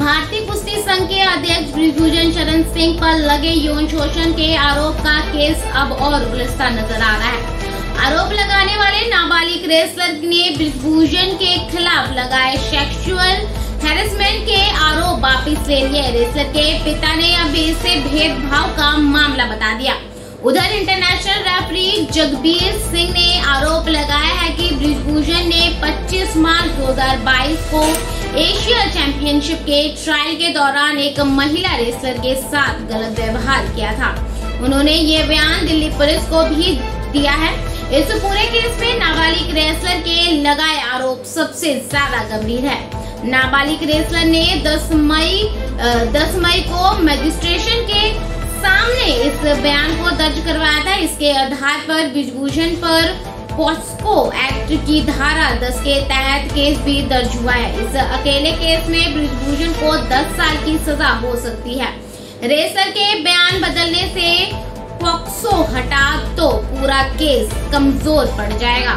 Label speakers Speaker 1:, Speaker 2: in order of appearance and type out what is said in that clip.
Speaker 1: भारतीय कुश्ती संघ के अध्यक्ष ब्रिजभूषण शरण सिंह पर लगे यौन शोषण के आरोप का केस अब और उलझता नज़र आ रहा है। आरोप लगाने वाले नाबालिग रेसलर ने ब्रिजभूषण के खिलाफ लगाए सेक्सुअल हेरेसमेंट के आरोप वापिस ले लिए। रेसलर के पिता ने अब इसे भेदभाव का मामला बता दिया। उधर इंटरनेशनल रेफरी जगबीर सिंह ने आरोप लगाया है कि ब्रिजभूषण ने 25 मार्च 2022 को एशिया चैंपियनशिप के ट्रायल के दौरान एक महिला रेसलर के साथ गलत व्यवहार किया था। उन्होंने ये बयान दिल्ली पुलिस को भी दिया है। इस पूरे केस में नाबालिग रेसलर के लगाए आरोप सबसे ज़्यादा गंभीर है। नाबालिग रेसलर ने 10 मई 10 मई को मजिस्ट्रेशन के सामने इस बयान को दर्ज करवाया था। इसके आधार पर ब्रिजभूषण पर पॉस्को एक्ट की धारा 10 के तहत केस भी दर्ज हुआ है। इस अकेले केस में ब्रिजभूषण को 10 साल की सजा हो सकती है। रेसर के बयान बदलने से पॉक्सो हटा तो पूरा केस कमज़ोर पड़ जाएगा।